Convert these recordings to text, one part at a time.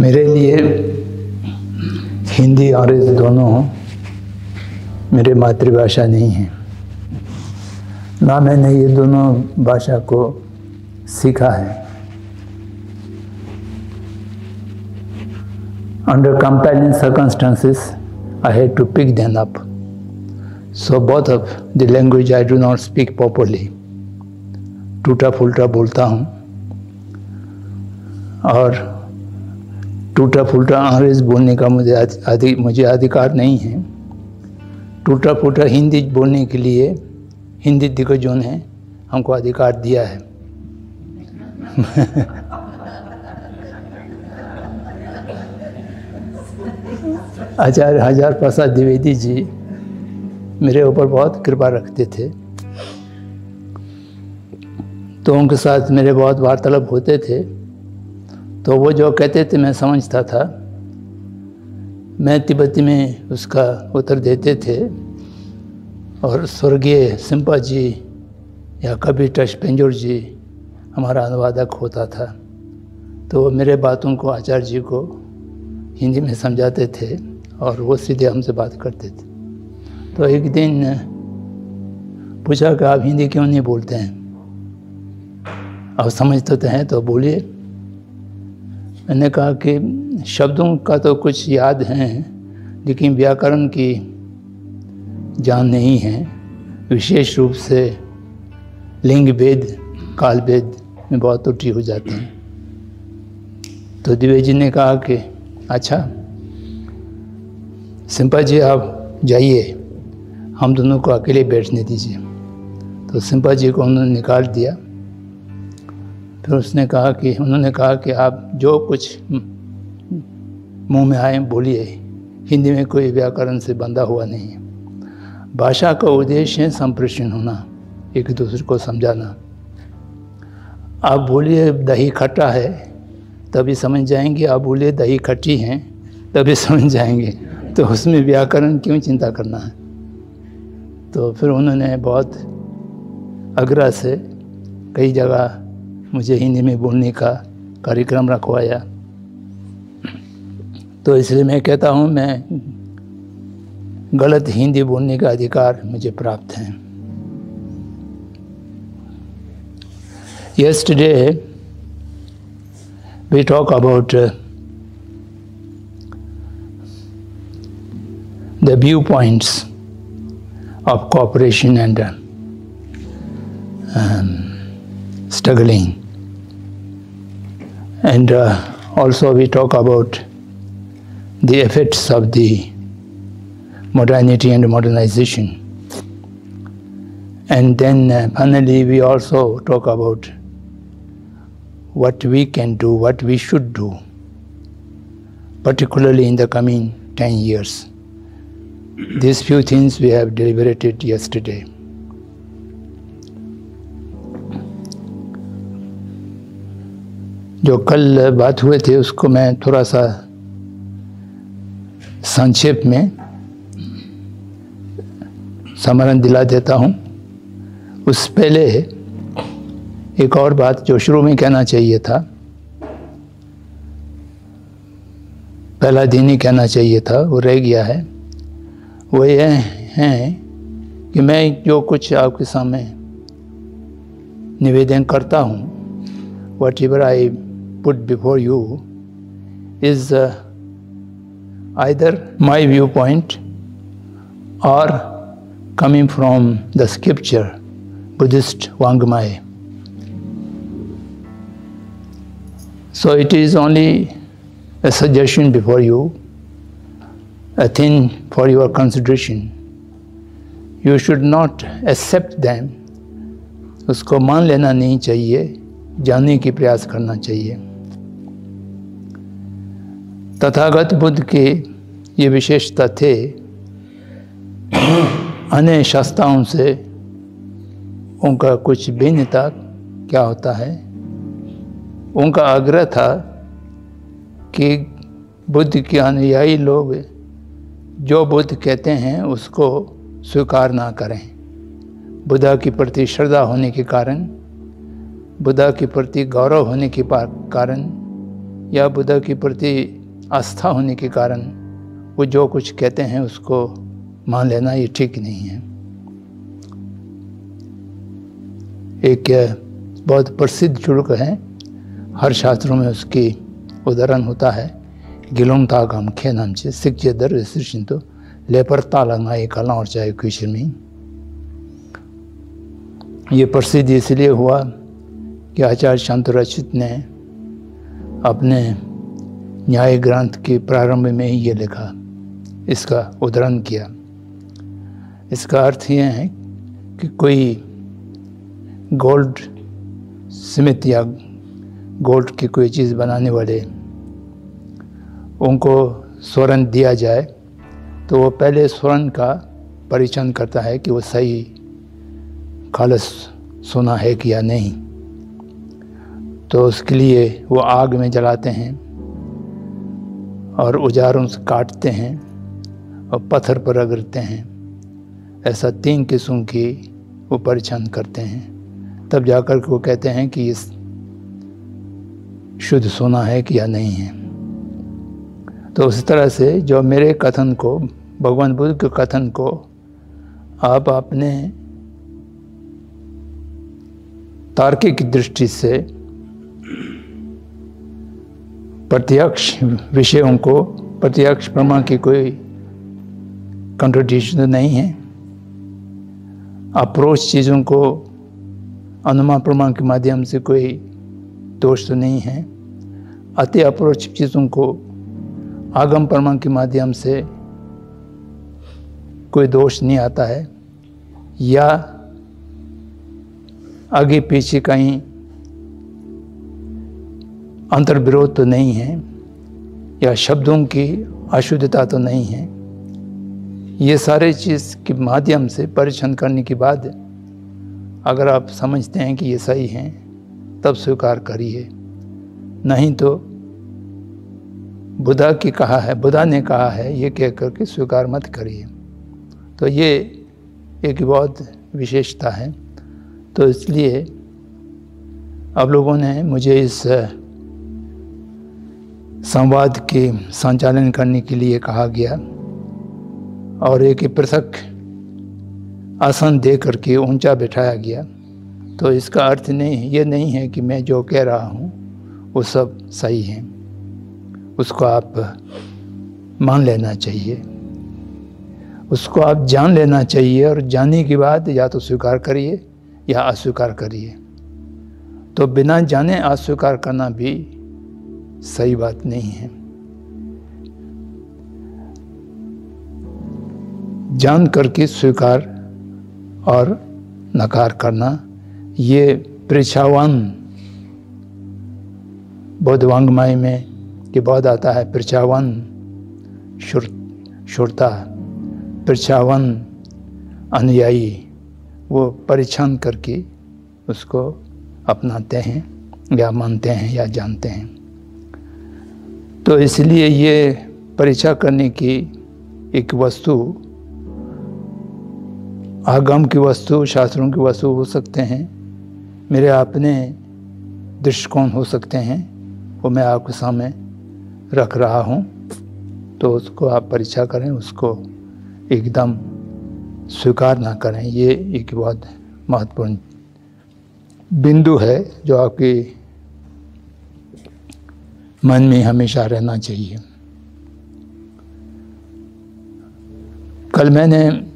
मेरे लिए हिंदी अंग्रेज़ी दोनों मेरे मातृभाषा नहीं है। ना मैंने ये दोनों भाषा को सीखा है। Under compelling circumstances I had to pick then up so both of the language I do not speak properly टूटा फूलटा बोलता हूँ। और टूटा फूटा अंग्रेज़ बोलने का मुझे अधि, मुझे अधिकार नहीं है। टूटा फूटा हिंदी बोलने के लिए हिंदी दिग्गजों ने हमको अधिकार दिया है। आचार्य हज़ार प्रसाद द्विवेदी जी मेरे ऊपर बहुत कृपा रखते थे। तो उनके साथ मेरे बहुत वार्तालाप होते थे। तो वो जो कहते थे, मैं समझता था। मैं तिब्बती में उसका उत्तर देते थे और स्वर्गीय सिंपा जी या कभी टश पेंजोर जी हमारा अनुवादक होता था। तो वो मेरे बातों को आचार्य जी को हिंदी में समझाते थे और वो सीधे हमसे बात करते थे। तो एक दिन पूछा कि आप हिंदी क्यों नहीं बोलते हैं? आप समझते तो हैं तो बोलिए। मैंने कहा कि शब्दों का तो कुछ याद है, लेकिन व्याकरण की जान नहीं है। विशेष रूप से लिंग भेद, काल भेद में बहुत त्रुटि हो जाती है। तो दिवेजी ने कहा कि अच्छा सिंपा जी, आप जाइए, हम दोनों को अकेले बैठने दीजिए। तो सिंपा जी को उन्होंने निकाल दिया। फिर उसने कहा कि, उन्होंने कहा कि आप जो कुछ मुँह में आए, बोलिए। हिंदी में कोई व्याकरण से बंधा हुआ नहीं। है भाषा का उद्देश्य है संप्रेषण होना, एक दूसरे को समझाना। आप बोलिए, दही खट्टा है, तभी समझ जाएँगे। आप बोलिए, दही खट्टी हैं, तभी समझ जाएँगे। तो उसमें व्याकरण क्यों चिंता करना है? तो फिर उन्होंने बहुत आग्रह से कई जगह मुझे हिंदी में बोलने का कार्यक्रम रखवाया। तो इसलिए मैं कहता हूँ, मैं गलत हिंदी बोलने का अधिकार मुझे प्राप्त है। Yesterday we talk about the view points of cooperation and struggling And uh, also we talk about the effects of the modernity and modernization. And then uh, finally we also talk about what we can do, what we should do, particularly in the coming 10 years. These few things we have deliberated yesterday. जो कल बात हुए थे, उसको मैं थोड़ा सा संक्षेप में स्मरण दिला देता हूँ। उस पहले एक और बात जो शुरू में कहना चाहिए था। पहला दिन ही कहना चाहिए था, वो रह गया है। वो ये है कि मैं जो कुछ आपके सामने निवेदन करता हूँ whatever I Put before you is either my view point और coming from the scripture, Buddhist Wangmai. So it is only a suggestion before you, a thing for your consideration. You should not accept them. उसको मान लेना नहीं चाहिए जानने की प्रयास करना चाहिए तथागत बुद्ध के ये विशेषता थे अन्य शास्त्राओं से उनका कुछ भिन्नता क्या होता है? उनका आग्रह था कि बुद्ध के अनुयायी लोग जो बुद्ध कहते हैं उसको स्वीकार ना करें। बुद्धा के प्रति श्रद्धा होने के कारण, बुद्धा के प्रति गौरव होने के कारण या बुद्धा के प्रति आस्था होने के कारण वो जो कुछ कहते हैं उसको मान लेना ये ठीक नहीं है। एक बहुत प्रसिद्ध चुड़क है। हर शास्त्रों में उसकी उदाहरण होता है। गिलोंग तागम खे नाम से सिख जे दर तो लेपर तालंगा एक कला और चाहे क्वेश्चन में ये प्रसिद्ध इसलिए हुआ कि आचार्य शांतरचित ने अपने न्याय ग्रंथ के प्रारंभ में ही ये लिखा, इसका उदाहरण किया। इसका अर्थ यह है कि कोई गोल्ड स्मिथ या गोल्ड की कोई चीज़ बनाने वाले, उनको स्वर्ण दिया जाए तो वो पहले स्वर्ण का परीक्षण करता है कि वो सही, खालस सोना है कि या नहीं। तो उसके लिए वो आग में जलाते हैं। और उजारों से काटते हैं और पत्थर पर रगड़ते हैं। ऐसा तीन किस्म की वो परीक्षण करते हैं। तब जाकर के वो कहते हैं कि इस शुद्ध सोना है कि या नहीं है। तो उस तरह से जो मेरे कथन को, भगवान बुद्ध के कथन को आप अपने तार्किक दृष्टि से प्रत्यक्ष विषयों को, प्रत्यक्ष प्रमाण की कोई कंट्रोडिक्शन तो नहीं है। अप्रोच चीज़ों को अनुमान प्रमाण के माध्यम से कोई दोष तो नहीं है। अति अप्रोच चीज़ों को आगम प्रमाण के माध्यम से कोई दोष नहीं आता है। या आगे पीछे कहीं अंतर विरोध तो नहीं है, या शब्दों की अशुद्धता तो नहीं है। ये सारे चीज़ के माध्यम से परीक्षण करने के बाद अगर आप समझते हैं कि ये सही हैं, तब स्वीकार करिए। नहीं तो बुद्धा की कहा है बुद्धा ने कहा है, ये कह करके स्वीकार मत करिए। तो ये एक बहुत विशेषता है। तो इसलिए आप लोगों ने मुझे इस संवाद के संचालन करने के लिए कहा गया। और एक पृथक आसन दे करके ऊँचा बैठाया गया। तो इसका अर्थ नहीं, ये नहीं है कि मैं जो कह रहा हूँ, वो सब सही है। उसको आप मान लेना चाहिए। उसको आप जान लेना चाहिए और जानने के बाद या तो स्वीकार करिए या अस्वीकार करिए। तो बिना जाने अस्वीकार करना भी सही बात नहीं है। जान करके स्वीकार और नकार करना, ये पृछावन बौद्धवांगमय में के बाद आता है पृछावन शुरता, पृछावन अनुयायी, वो परीक्षण करके उसको अपनाते हैं या मानते हैं या जानते हैं। तो इसलिए ये परीक्षा करने की एक वस्तु, आगम की वस्तु, शास्त्रों की वस्तु हो सकते हैं। मेरे अपने दृष्टिकोण हो सकते हैं, वो मैं आपके सामने रख रहा हूँ। तो उसको आप परीक्षा करें, उसको एकदम स्वीकार ना करें। ये एक बहुत महत्वपूर्ण बिंदु है जो आपके मन में हमेशा रहना चाहिए। कल मैंने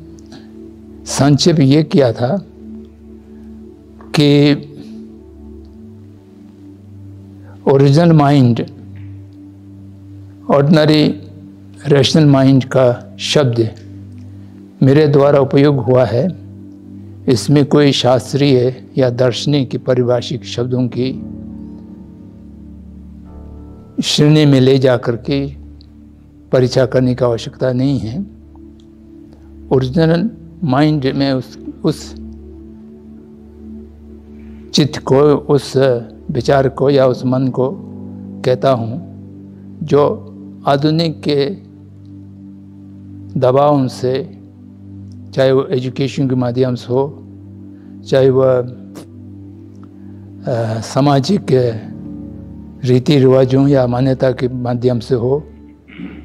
संक्षेप ये किया था कि original mind ordinary rational mind का शब्द मेरे द्वारा उपयोग हुआ है। इसमें कोई शास्त्रीय या दार्शनिक पारिभाषिक शब्दों की श्रेणी में ले जा कर के परीक्षा करने की आवश्यकता नहीं है। ओरिजिनल माइंड में उस उस चित्त को, उस विचार को या उस मन को कहता हूँ, जो आधुनिक के दबाव से, चाहे वो एजुकेशन के माध्यम से हो, चाहे वह सामाजिक रीति रिवाजों या मान्यता के माध्यम से हो,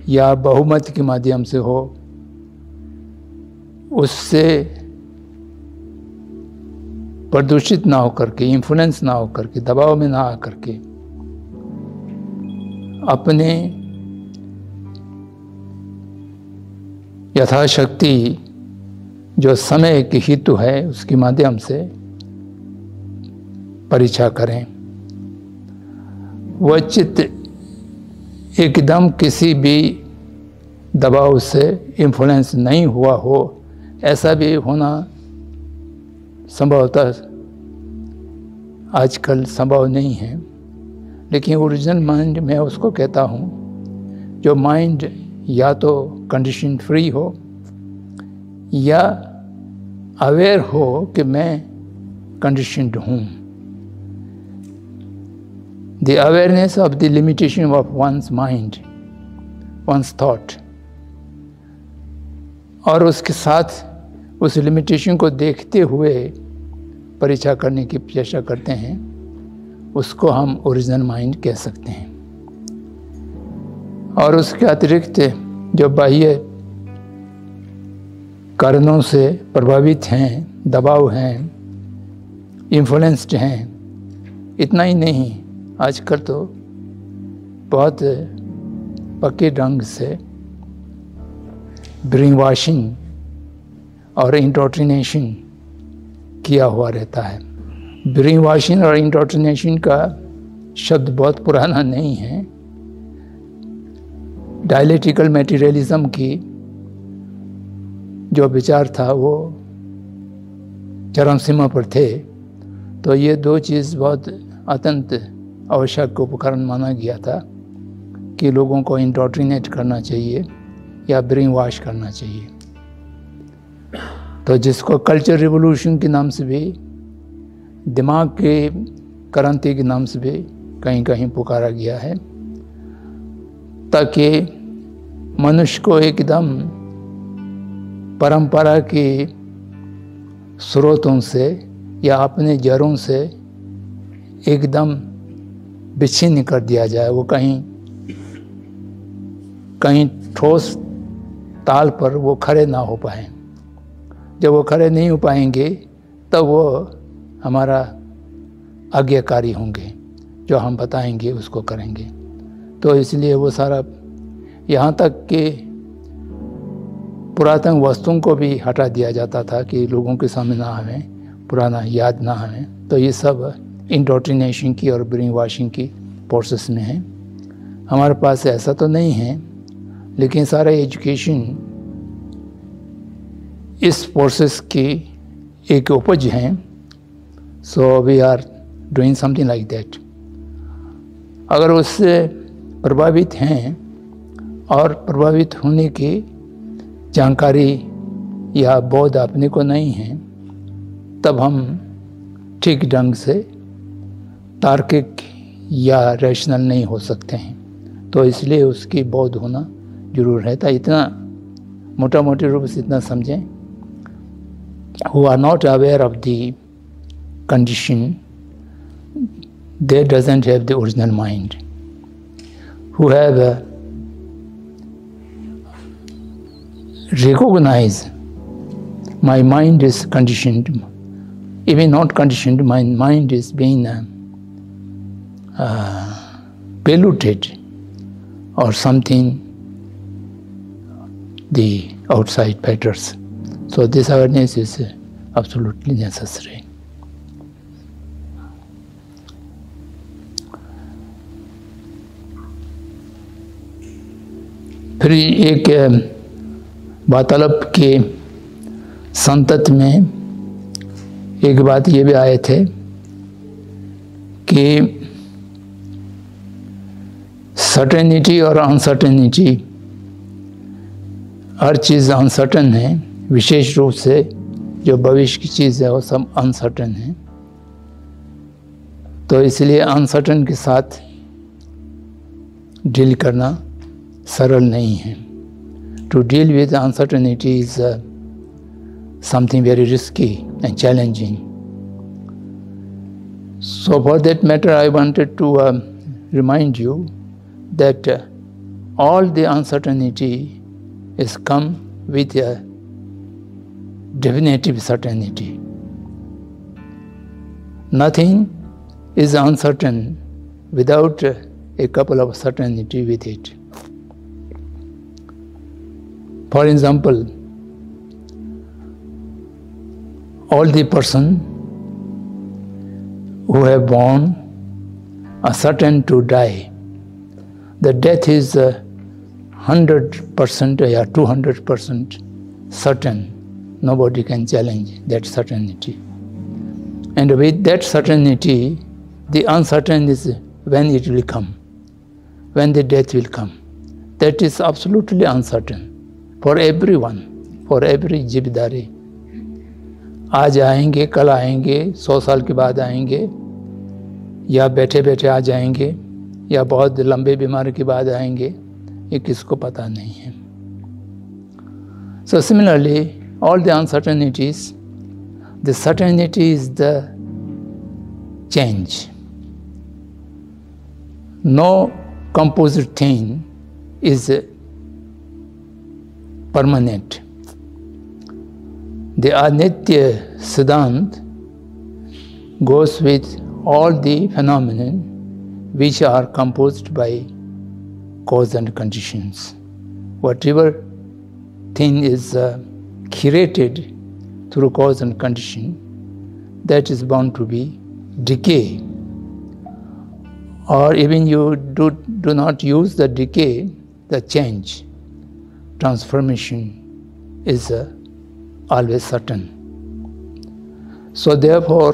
या बहुमत के माध्यम से हो, उससे प्रदूषित ना होकर के इन्फ्लुएंस ना होकर के, दबाव में ना आकर के, अपने यथाशक्ति जो समय के हितु है, उसके माध्यम से परीक्षा करें। वह चित्त एकदम किसी भी दबाव से इन्फ्लुएंस नहीं हुआ हो, ऐसा भी होना संभवतः आजकल संभव नहीं है। लेकिन ओरिजिनल माइंड मैं उसको कहता हूँ, जो माइंड या तो कंडीशन फ्री हो, या अवेयर हो कि मैं कंडीशनड हूँ। The awareness of the limitation of one's mind, one's thought. और उसके साथ उस लिमिटेशन को देखते हुए परीक्षा करने की चेष्टा करते हैं उसको हम ओरिजिनल माइंड कह सकते हैं और उसके अतिरिक्त जो बाह्य कारणों से प्रभावित हैं दबाव हैं इन्फ्लुएंस्ड हैं इतना ही नहीं आजकल तो बहुत पक्के ढंग से ब्रिंग वॉशिंग और इंटोट्रीनेशन किया हुआ रहता है। ब्रिंग वॉशिंग और इंटोट्रीनेशन का शब्द बहुत पुराना नहीं है। डायलेटिकल मेटीरियलिज्म की जो विचार था वो चरम सीमा पर थे। तो ये दो चीज़ बहुत अत्यंत आवश्यक उपकरण माना गया था कि लोगों को इंडोट्रीनेट करना चाहिए या ब्रेन वॉश करना चाहिए। तो जिसको कल्चर रिवोल्यूशन के नाम से भी, दिमाग के क्रांति के नाम से भी कहीं कहीं पुकारा गया है, ताकि मनुष्य को एकदम परंपरा के स्रोतों से या अपने जड़ों से एकदम विच्छिन्न कर दिया जाए, वो कहीं कहीं ठोस ताल पर वो खड़े ना हो पाए। जब वो खड़े नहीं हो पाएँगे, तब वो हमारा आज्ञाकारी होंगे, जो हम बताएँगे, उसको करेंगे। तो इसलिए वो सारा, यहाँ तक कि पुरातन वस्तुओं को भी हटा दिया जाता था कि लोगों के सामने ना आवें, पुराना याद ना आवें। तो ये सब इंडोट्रीनेशन की और ब्रिंग वॉशिंग की प्रोसेस में है। हमारे पास ऐसा तो नहीं है, लेकिन सारा एजुकेशन इस प्रोसेस की एक उपज है। So we are doing something like that अगर उससे प्रभावित हैं और प्रभावित होने की जानकारी या बोध अपने को नहीं है, तब हम ठीक ढंग से तार्किक या रैशनल नहीं हो सकते हैं। तो इसलिए उसकी बौद्ध होना ज़रूर है। तो इतना मोटा मोटे रूप से इतना समझें। Who are not aware of the condition they doesn't have the original mind who have recognize my mind is conditioned even conditioned my mind is being uh, uh, polluted or something the outside factors. So this awareness is absolutely necessary. फिर एक वार्तालाप के संतत में एक बात ये भी आए थे कि सर्टेनिटी और अनसर्टेनिटी हर चीज़ अनसर्टन है। विशेष रूप से जो भविष्य की चीज़ है, वो सब अनसर्टन है। तो इसलिए अनसर्टन के साथ डील करना सरल नहीं है। To deal with uncertainty is something very risky and challenging so for that matter I wanted to remind you that all the uncertainty is come with a definitive certainty. Nothing is uncertain without a couple of certainty with it. For example, all the person who have born are certain to die. The death is uh, 100% or 200% certain. Nobody can challenge that certainty. And with that certainty, the uncertain is when it will come, when the death will come. That is absolutely uncertain for everyone, for every jibdari. आज आएँगे कल आएँगे सौ साल के बाद आएँगे या बैठे बैठे आ जाएँगे या बहुत लंबे बीमारी के बाद आएँगे, ये किसको पता नहीं है। So similarly all the uncertainties the certainty is the change no composite thing is permanent the अनित्य सिद्धांत goes with all the which are composed by cause and conditions. Whatever thing is uh, created through cause and condition, that is bound to be decay. Or even you do, do not use the decay, the change, transformation is uh, always certain. So, therefore,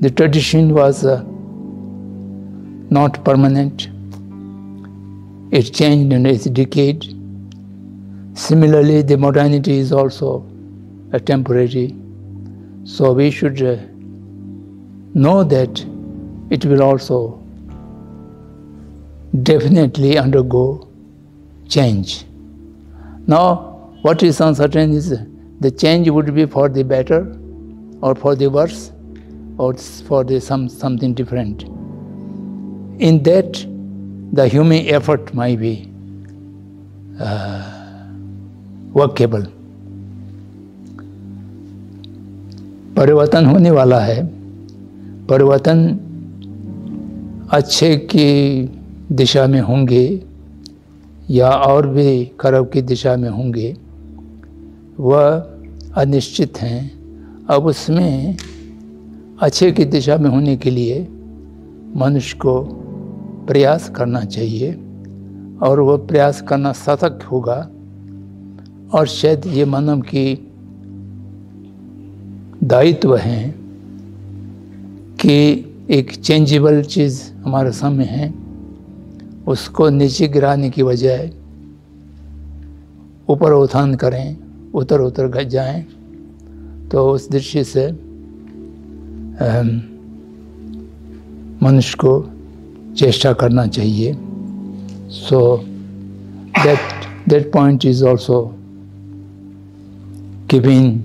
the tradition was uh, not permanent, it changed and it decayed. Similarly, the modernity is also a temporary. So we should uh, know that it will also definitely undergo change. Now, what is uncertain is the change would be for the better or for the worse or for the some, something different. In that, the human effort might be uh, workable. परिवर्तन होने वाला है परिवर्तन अच्छे की दिशा में होंगे या और भी कर्व की दिशा में होंगे वह अनिश्चित हैं अब उसमें अच्छे की दिशा में होने के लिए मनुष्य को प्रयास करना चाहिए और वह प्रयास करना सतक होगा। और शायद ये मानव की दायित्व हैं कि एक चेंजेबल चीज़ हमारे सामने है, उसको नीचे गिराने की बजाय ऊपर उत्थान करें, उतर उतर जाएँ। तो उस दृष्टि से मनुष्य को चेष्टा करना चाहिए so that that point is also giving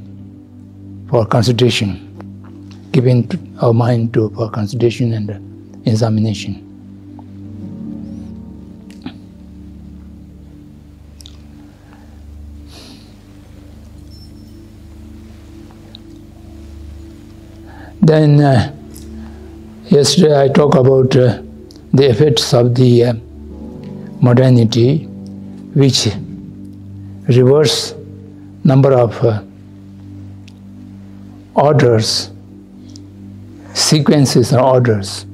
for consideration giving our mind to for consideration and examination. Then uh, yesterday I talked about uh, the effects of the uh, modernity, which reverse number of uh, orders sequences or orders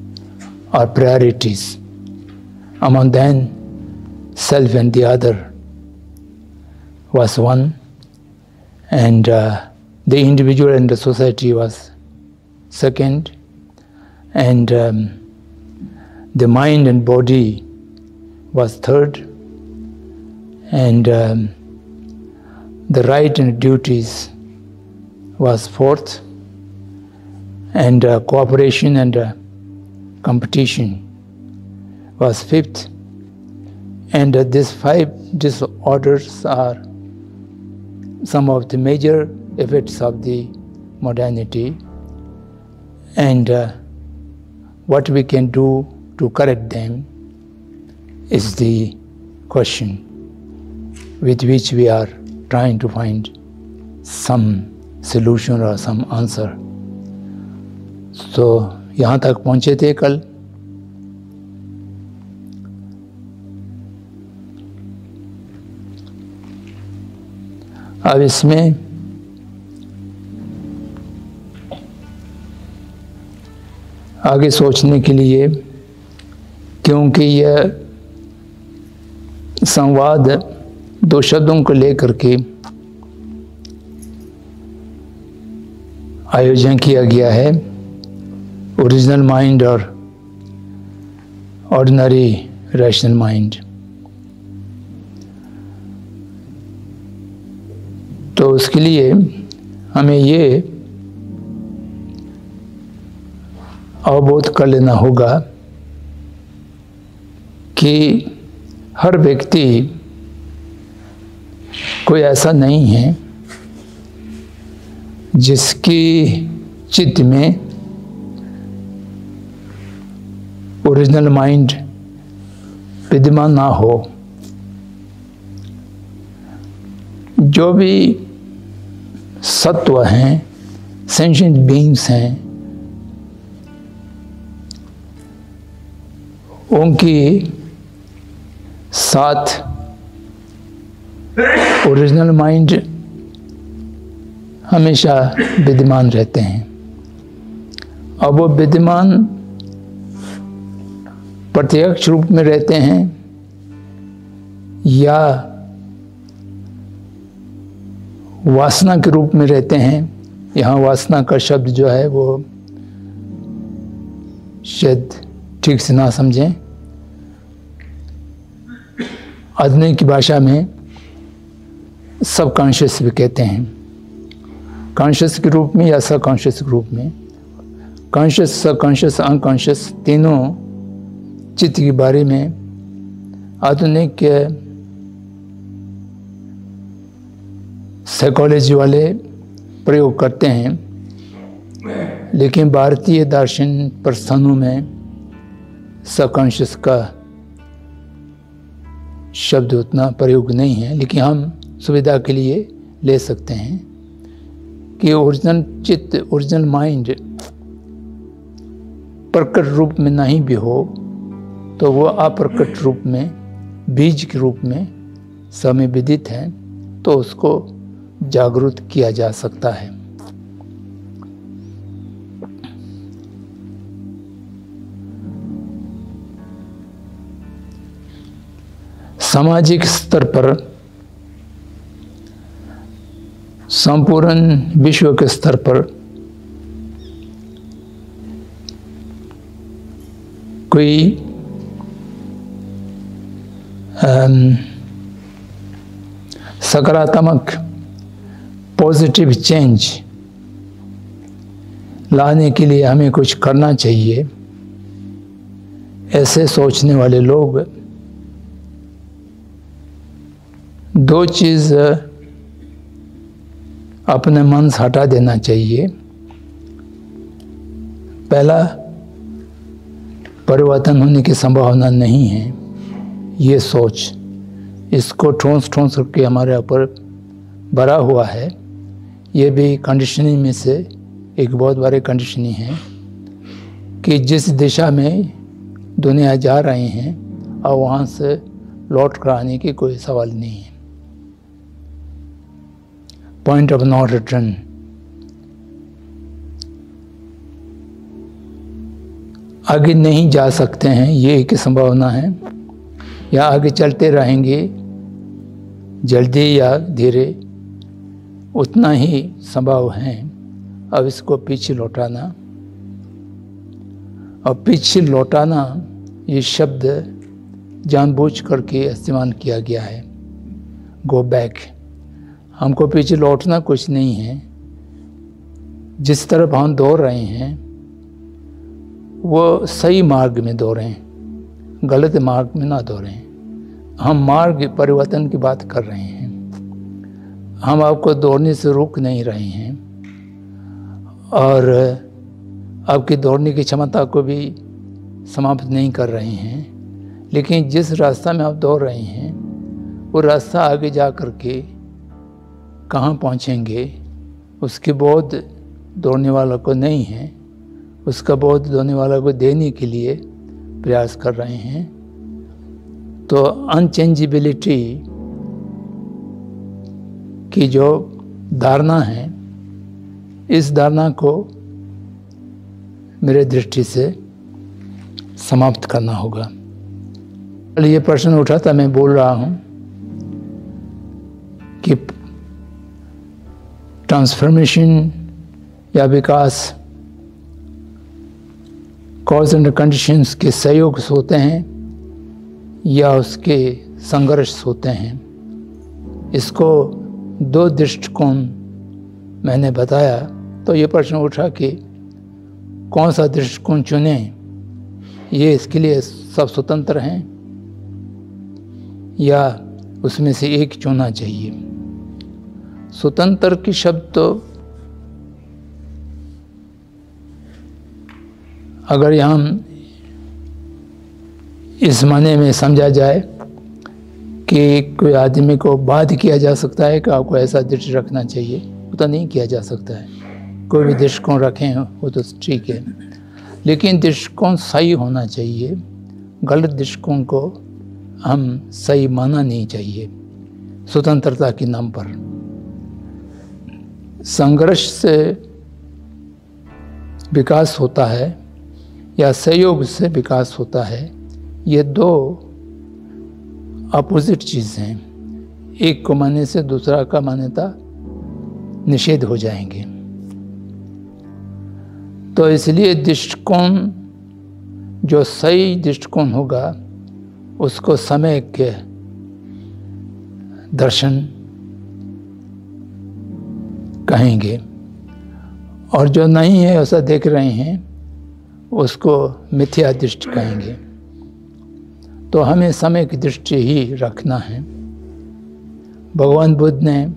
or priorities. Among them, self and the other was one, and uh, the individual and the society was second, and um, the mind and body was third, and um, the right and duties was fourth and uh, cooperation and uh, competition was fifth. And uh, these five disorders are some of the major effects of the modernity and uh, what we can do to correct them is the question with which we are trying to find some solution or some answer. तो यहाँ तक पहुँचे थे कल अब इसमें आगे सोचने के लिए क्योंकि यह संवाद दो शब्दों को लेकर के आयोजन किया गया है। ओरिजिनल माइंड और ऑर्डिनरी रैशनल माइंड तो उसके लिए हमें ये अवबोध कर लेना होगा। कि हर व्यक्ति कोई ऐसा नहीं है जिसकी चित्त में ओरिजिनल माइंड विद्यमान ना हो। जो भी सत्व हैं सेंशेंट बींग्स हैं, उनकी साथ। ओरिजिनल माइंड हमेशा विद्यमान रहते हैं। और वो विद्यमान प्रत्यक्ष रूप में रहते हैं या वासना के रूप में रहते हैं। यहाँ वासना का शब्द जो है वो शायद ठीक से ना समझें। आधुनिक की भाषा में सब कॉन्शियस भी कहते हैं। कॉन्शियस के रूप में या सब कॉन्शियस के रूप में? कॉन्शियस सब कॉन्शियस अनकॉन्शियस तीनों चित्त के बारे में आधुनिक साइकोलॉजी वाले प्रयोग करते हैं। लेकिन भारतीय दार्शनिक प्रस्थानों में सबकॉन्शियस का शब्द उतना प्रयोग नहीं है, लेकिन हम सुविधा के लिए ले सकते हैं कि ओरिजिनल चित्त ओरिजिनल माइंड प्रकट रूप में नहीं भी हो तो वो अप्रकट रूप में, बीज के रूप में समय विदित है तो उसको जागरूक किया जा सकता है। सामाजिक स्तर पर संपूर्ण विश्व के स्तर पर कोई सकारात्मक पॉजिटिव चेंज लाने के लिए हमें कुछ करना चाहिए, ऐसे सोचने वाले लोग दो चीज़ अपने मन से हटा देना चाहिए। पहला, परिवर्तन होने की संभावना नहीं है। ये सोच, इसको ठोंस ठोंस करके हमारे ऊपर भरा हुआ है। ये भी कंडीशनिंग में से एक बहुत बड़ी कंडीशनिंग है कि जिस दिशा में दुनिया जा रही हैं और वहाँ से लौट कर आने की कोई सवाल नहीं है। पॉइंट ऑफ़ नॉट रिटर्न आगे नहीं जा सकते हैं, ये एक संभावना है। या आगे चलते रहेंगे, जल्दी या धीरे, उतना ही संभव है। अब इसको पीछे लौटाना। और पीछे लौटाना, ये शब्द जानबूझ करके इस्तेमाल किया गया है। गो बैक हमको पीछे लौटना कुछ नहीं है। जिस तरफ़ हम दौड़ रहे हैं, वो सही मार्ग में दौड़ें, गलत मार्ग में ना दौड़ें। हम मार्ग परिवर्तन की बात कर रहे हैं। हम आपको दौड़ने से रोक नहीं रहे हैं। और आपकी दौड़ने की क्षमता को भी समाप्त नहीं कर रहे हैं। लेकिन जिस रास्ता में आप दौड़ रहे हैं, वो रास्ता आगे जा कर के कहाँ पहुँचेंगे, उसके बोध दौड़ने वाला को नहीं है। उसका बोध दौड़ने वाला को देने के लिए प्रयास कर रहे हैं। तो अनचेंजिबिलिटी की जो धारणा है, इस धारणा को मेरे दृष्टि से समाप्त करना होगा। ये प्रश्न उठा था, मैं बोल रहा हूँ कि ट्रांसफॉर्मेशन या विकास कॉज एंड कंडीशंस के सहयोग होते हैं, या उसके संघर्ष होते हैं। इसको दो दृष्टिकोण मैंने बताया तो ये प्रश्न उठा कि कौन सा दृष्टिकोण चुने? ये इसके लिए सब स्वतंत्र हैं, या उसमें से एक चुना चाहिए? स्वतंत्र की शब्द तो अगर यहाँ इस माने में समझा जाए कि कोई आदमी को बाध किया जा सकता है कि आपको ऐसा दृष्टि रखना चाहिए वो तो नहीं किया जा सकता है। कोई भी दृष्टिकोण रखें, वो तो ठीक है। लेकिन दृष्टिकोण सही होना चाहिए, गलत दृष्टिकोण को हम सही माना नहीं चाहिए, स्वतंत्रता के नाम पर। संघर्ष से विकास होता है या सहयोग से विकास होता है, ये दो अपोजिट चीज़ हैं। एक को मानने से दूसरा का मान्यता निषेध हो जाएँगे। तो इसलिए दृष्टिकोण, जो सही दृष्टिकोण होगा, उसको समय के दर्शन कहेंगे। और जो नहीं है ऐसा देख रहे हैं, उसको मिथ्या दृष्टि कहेंगे। तो हमें समय की दृष्टि ही रखना है। भगवान बुद्ध ने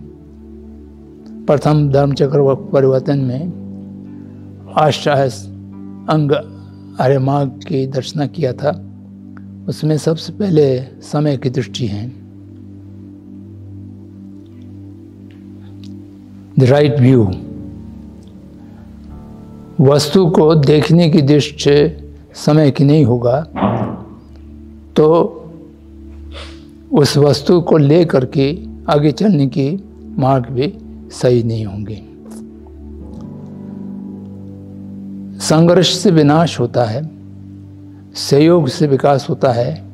प्रथम धर्मचक्र परिवर्तन में आश्चर्य अंग आर्यमार्ग की दर्शना किया था। उसमें सबसे पहले समय की दृष्टि है। द राइट व्यू वस्तु को देखने की दृष्टि समय की नहीं होगा। तो उस वस्तु को ले करके आगे चलने की मार्ग भी सही नहीं होंगे। संघर्ष से विनाश होता है, सहयोग से विकास होता है।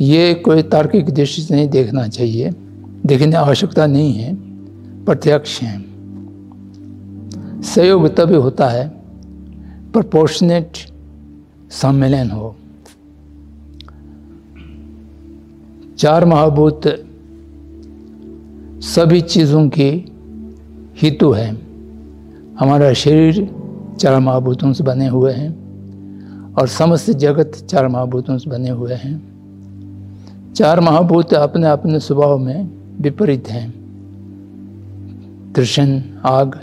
ये कोई तार्किक दृष्टि से नहीं देखना चाहिए, देखने आवश्यकता नहीं है। प्रत्यक्ष हैं। सहयोग तभी होता है प्रपोर्शनेट सम्मेलन हो। चार महाभूत सभी चीज़ों की हेतु है। हमारा शरीर चार महाभूतों से बने हुए हैं और समस्त जगत चार महाभूतों से बने हुए हैं। चार महाभूत अपने अपने स्वभाव में विपरीत हैं। तृष्ण आग,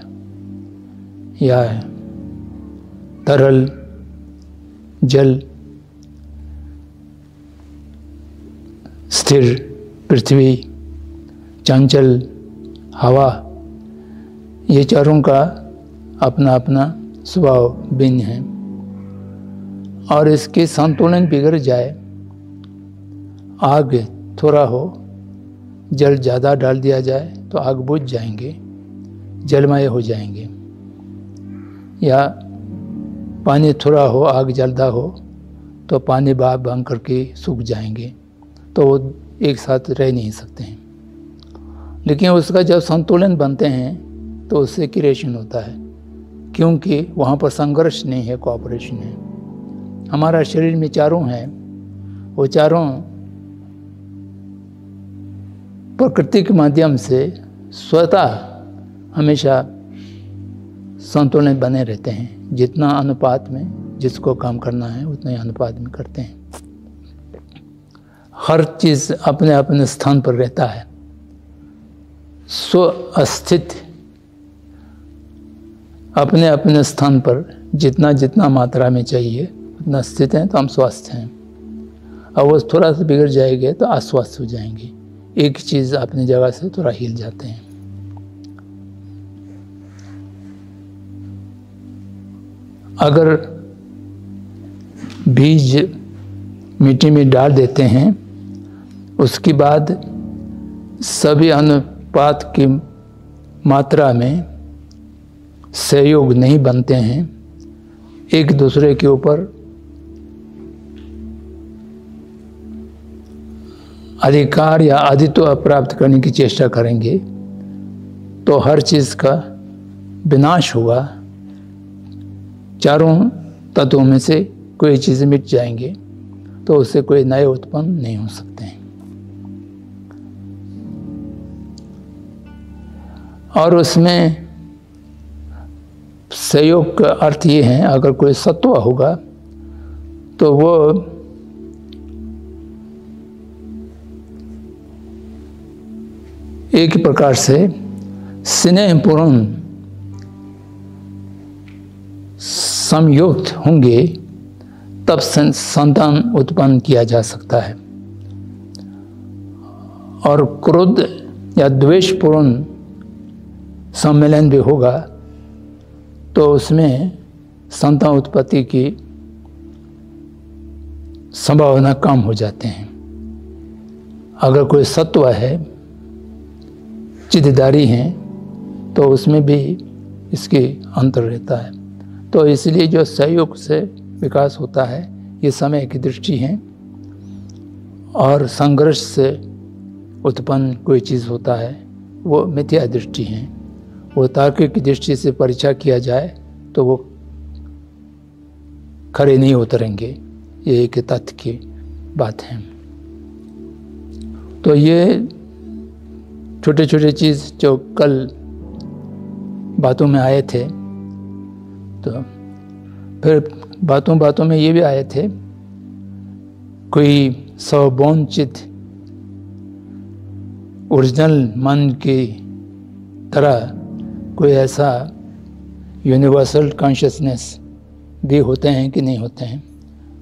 या तरल जल, स्थिर पृथ्वी, चंचल हवा, ये चारों का अपना अपना स्वभाव भिन्न है। और इसके संतुलन बिगड़ जाए, आग थोड़ा हो, जल ज़्यादा डाल दिया जाए तो आग बुझ जाएँगे। जलमय हो जाएँगे। या पानी थोड़ा हो, आग जलदा हो तो पानी बाप भाँग करके सूख जाएँगे। तो वो एक साथ रह नहीं सकते हैं। लेकिन उसका जब संतुलन बनते हैं तो उससे क्रिएशन होता है। क्योंकि वहाँ पर संघर्ष नहीं है कोऑपरेशन है। हमारा शरीर में चारों हैं। वो चारों प्रकृति के माध्यम से स्वतः हमेशा संतुलन बने रहते हैं। जितना अनुपात में जिसको काम करना है, उतना अनुपात में करते हैं। हर चीज़ अपने अपने स्थान पर रहता है। स्व अस्थित अपने अपने स्थान पर जितना जितना मात्रा में चाहिए, उतना स्थित हैं तो हम स्वस्थ हैं। और वो थोड़ा सा बिगड़ जाएँगे तो अस्वस्थ हो जाएँगे। एक चीज़ अपनी जगह से थोड़ा हिल जाते हैं। अगर बीज मिट्टी में डाल देते हैं, उसके बाद सभी अनुपात की मात्रा में सहयोग नहीं बनते हैं, एक दूसरे के ऊपर अधिकार या आदित्व प्राप्त करने की चेष्टा करेंगे तो हर चीज़ का विनाश होगा। चारों तत्वों में से कोई चीज़ें मिट जाएँगे तो उससे कोई नए उत्पन्न नहीं हो सकते हैं। और उसमें सहयोग का अर्थ ये है, अगर कोई सत्व होगा तो वो एक प्रकार से स्नेहपूर्ण संयुक्त होंगे, तब संतान उत्पन्न किया जा सकता है। और क्रोध या द्वेषपूर्ण सम्मेलन भी होगा तो उसमें संतान उत्पत्ति की संभावना कम हो जाते हैं। अगर कोई सत्व है चिददारी हैं तो उसमें भी इसके अंतर रहता है। तो इसलिए जो सहयोग से विकास होता है, ये समय की दृष्टि है। और संघर्ष से उत्पन्न कोई चीज़ होता है, वो मिथ्या दृष्टि है। वो तार्किक की दृष्टि से परीक्षा किया जाए तो वो खड़े नहीं उतरेंगे ये एक तथ्य की बात है। तो ये छोटे छोटे चीज़ जो कल बातों में आए थे तो फिर बातों बातों में ये भी आए थे, कोई स्वबोनचित ओरिजिनल मन की तरह कोई ऐसा यूनिवर्सल कॉन्शियसनेस भी होते हैं कि नहीं होते हैं।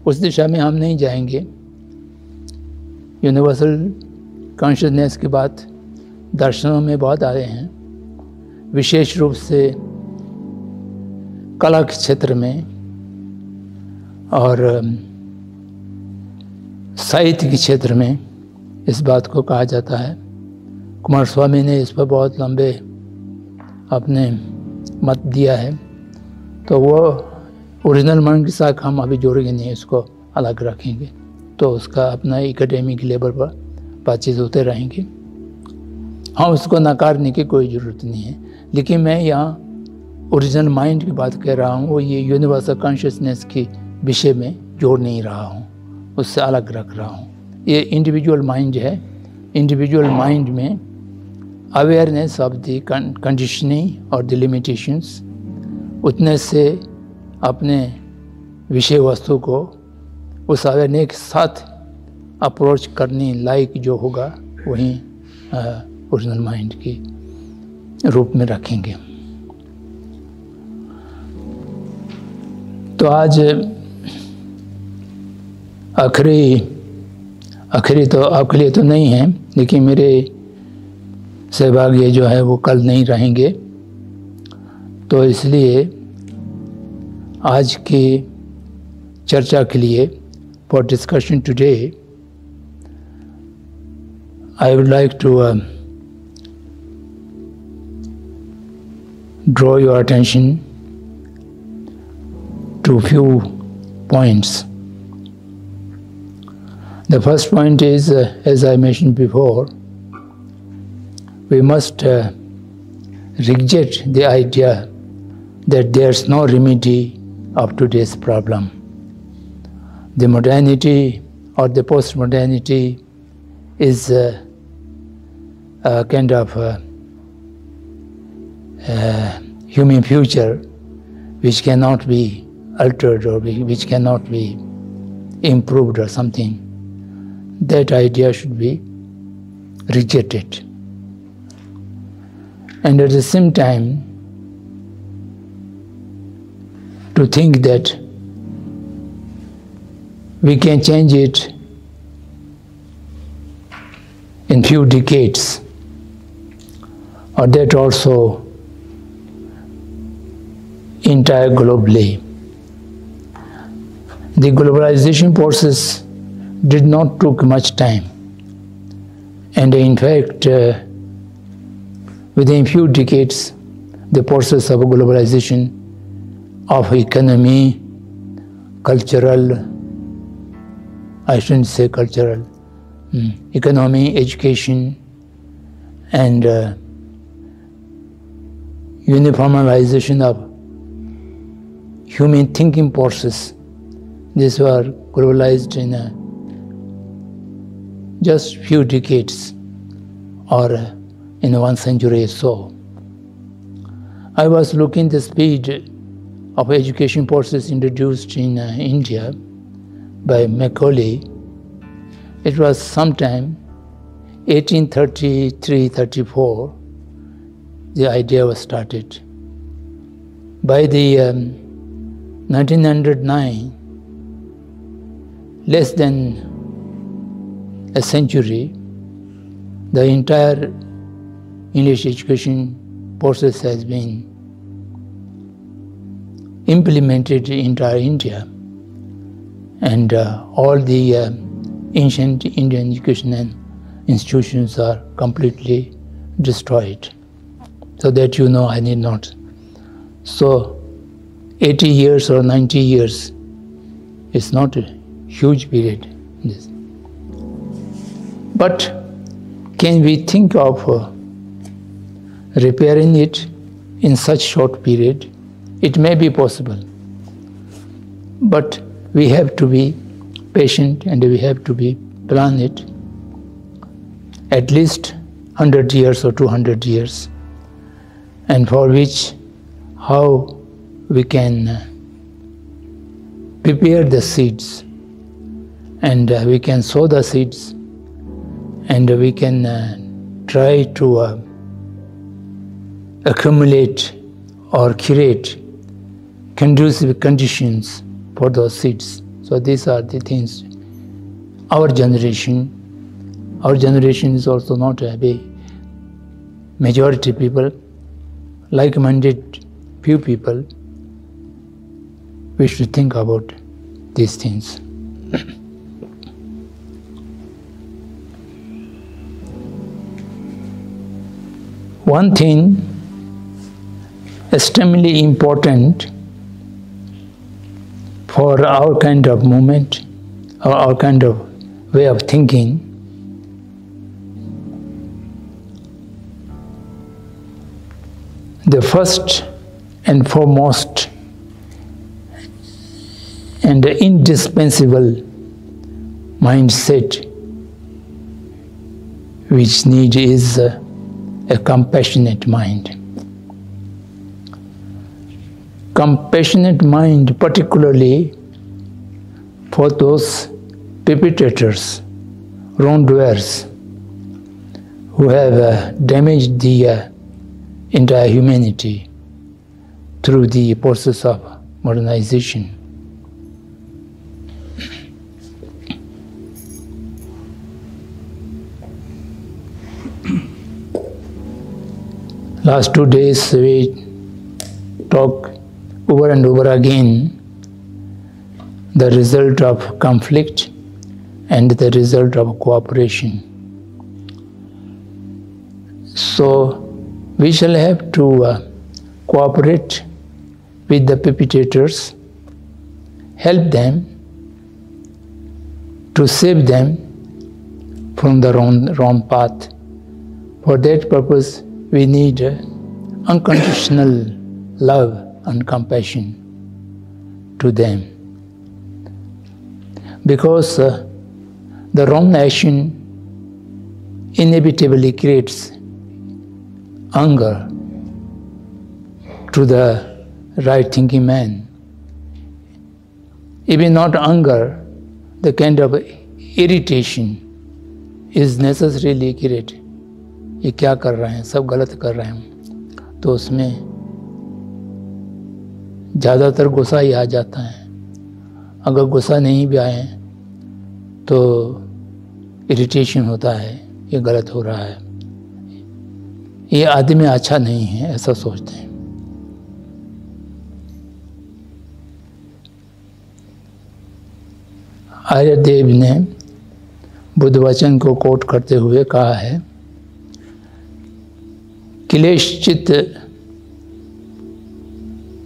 उस दिशा में हम नहीं जाएँगे। यूनिवर्सल कॉन्शियसनेस की बात दर्शनों में बहुत आए हैं। विशेष रूप से कला के क्षेत्र में और साहित्य के क्षेत्र में इस बात को कहा जाता है। कुमार स्वामी ने इस पर बहुत लंबे अपने मत दिया है। तो वो ओरिजिनल मन के साथ हम अभी जोड़ेंगे नहीं, इसको अलग रखेंगे। तो उसका अपना एकेडमिक लेवल पर बातचीत होते रहेंगे। हाँ उसको नकारने की कोई ज़रूरत नहीं है। लेकिन मैं यहाँ ओरिजिनल माइंड की बात कह रहा हूँ, वो ये यूनिवर्सल कॉन्शियसनेस के विषय में जोड़ नहीं रहा हूँ, उससे अलग रख रहा हूँ। ये इंडिविजुअल माइंड है। इंडिविजुअल माइंड में अवेयरनेस ऑफ़ द कंडीशनिंग और द उतने से अपने विषय वस्तु को उस अवेयरनेस के साथ अप्रोच करने लायक जो होगा, वहीं ओरिजिनल माइंड की रूप में रखेंगे। तो आज आखिरी आखिरी तो आपके लिए तो नहीं है, लेकिन मेरे सहभाग्य जो है वो कल नहीं रहेंगे। तो इसलिए आज की चर्चा के लिए for discussion today I would like to draw your attention to few points The first point is, uh, as I mentioned before, we must uh, reject the idea that there's no remedy of today's problem. The modernity or the post-modernity is uh, a kind of uh, uh, human future which cannot be altered or which cannot be improved or something that idea should be rejected. And at the same time, to think that we can change it in few decades or that also entire globally. The globalization process did not took much time and in fact uh, within few decades the process of globalization of economy cultural i shouldn't say cultural mm, economy education and uh, uniformization of human thinking process. These were globalized in a just few decades or in one century or so. I was looking the speed of education process introduced in uh, India by Macaulay. It was sometime 1833-34 the idea was started. By the um, 1909, less than a century, the entire English education process has been implemented in entire India and uh, all the uh, ancient Indian education institutions are completely destroyed so that you know I need not. So 80 years or 90 years is not huge period. But can we think of uh, repairing it in such short period? It may be possible. But we have to be patient and we have to be plan it at least 100 years or 200 years and for which how we can uh, prepare the seeds and uh, we can sow the seeds and we can uh, try to uh, accumulate or create conducive conditions for those seeds. So these are the things our generation, our generation is also not a majority people, like-minded few people, we should think about these things. One thing extremely important for our kind of movement or our kind of way of thinking the first and foremost and indispensable mindset which need is a, a compassionate mind. Compassionate mind particularly for those perpetrators, wrongdoers who have uh, damaged the uh, entire humanity through the process of modernization. Last two days we talk over and over again the result of conflict and the result of cooperation. So we shall have to uh, cooperate with the perpetrators, help them to save them from the wrong, wrong path. For that purpose, we need uh, unconditional love and compassion to them. Because uh, the wrong action inevitably creates anger to the right thinking man. Even not anger, the kind of irritation is necessarily created. ये क्या कर रहे हैं, सब गलत कर रहे हैं। तो उसमें ज़्यादातर गुस्सा ही आ जाता है। अगर गुस्सा नहीं भी आए तो इरिटेशन होता है, ये गलत हो रहा है। ये आदमी अच्छा नहीं है, ऐसा सोचते हैं। आर्यदेव ने बुद्ध वचन को कोट करते हुए कहा है क्लेशचित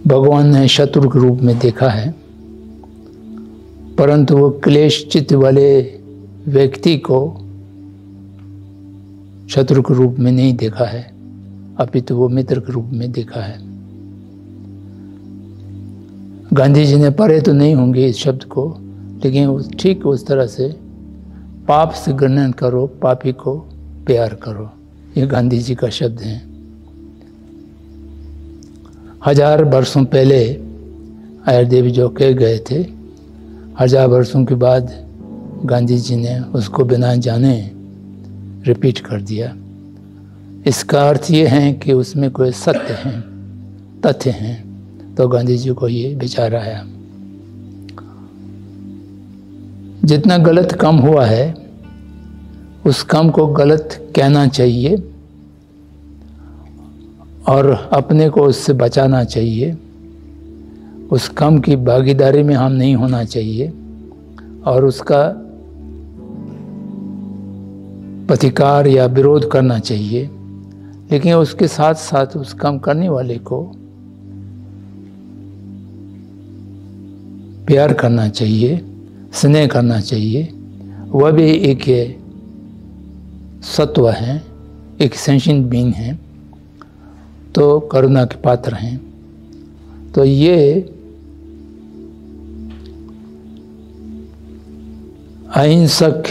भगवान ने शत्रु के रूप में देखा है। परंतु वो क्लेश चित्त वाले व्यक्ति को शत्रु के रूप में नहीं देखा है। अपितु वो मित्र के रूप में देखा है। गांधी जी ने पढ़े तो नहीं होंगे इस शब्द को, लेकिन ठीक उस तरह से पाप से गणन करो, पापी को प्यार करो। ये गांधी जी का शब्द है। हज़ार वर्षों पहले आयुर्देवी जो कह गए थे, हज़ार वर्षों के बाद गांधी जी ने उसको बिना जाने रिपीट कर दिया। इसका अर्थ ये है कि उसमें कोई सत्य हैं, तथ्य हैं तो गांधी जी को ये विचार आया। जितना गलत काम हुआ है, उस काम को गलत कहना चाहिए। और अपने को उससे बचाना चाहिए। उस काम की भागीदारी में हम नहीं होना चाहिए और उसका प्रतिकार या विरोध करना चाहिए। लेकिन उसके साथ साथ उस काम करने वाले को प्यार करना चाहिए, स्नेह करना चाहिए। वह भी एक सत्व है, एक सेंशन बींग है। तो करुणा के पात्र हैं। तो ये अहिंसक